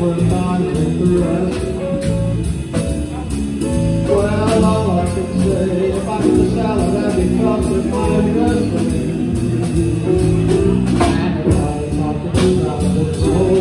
when not the rest. Well, all I can say, if I could sell it, that becomes my investment. And if I talk about the soul.